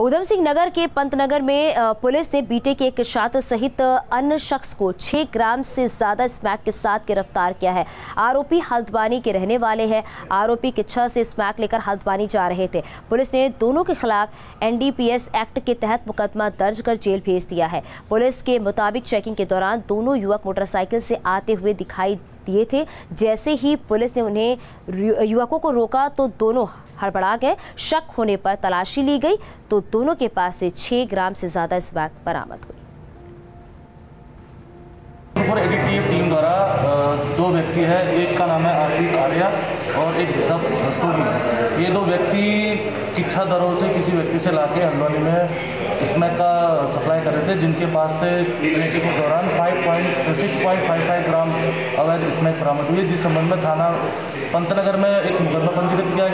उधम सिंह नगर के पंतनगर में पुलिस ने बीटे के एक छात्र सहित अन्य शख्स को 6 ग्राम से ज़्यादा स्मैक के साथ गिरफ़्तार किया है। आरोपी हल्द्वानी के रहने वाले हैं। आरोपी किच्छा से स्मैक लेकर हल्द्वानी जा रहे थे। पुलिस ने दोनों के खिलाफ एनडीपीएस एक्ट के तहत मुकदमा दर्ज कर जेल भेज दिया है। पुलिस के मुताबिक चेकिंग के दौरान दोनों युवक मोटरसाइकिल से आते हुए दिखाई दिए थे। जैसे ही पुलिस ने उन्हें युवकों को रोका तो दोनों हड़बड़ा गए, शक होने पर तलाशी ली गई तो दोनों के पास से छह ग्राम से ज़्यादा स्मैक बरामद हुई। टीम द्वारा दो व्यक्ति है, एक का नाम है आशीष आर्या और एक ऋषभ रस्तोगी। ये दो व्यक्ति इच्छा दरों से किसी व्यक्ति से लाके हल्द्वानी में स्मैक का सप्लाई कर रहे थे, जिनके पास से ट्रेनिंग के दौरान 5.6.55 ग्राम अवैध स्मैक बरामद हुई जिस संबंध में थाना पंतनगर में एक मुकदमा पंजीकृत किया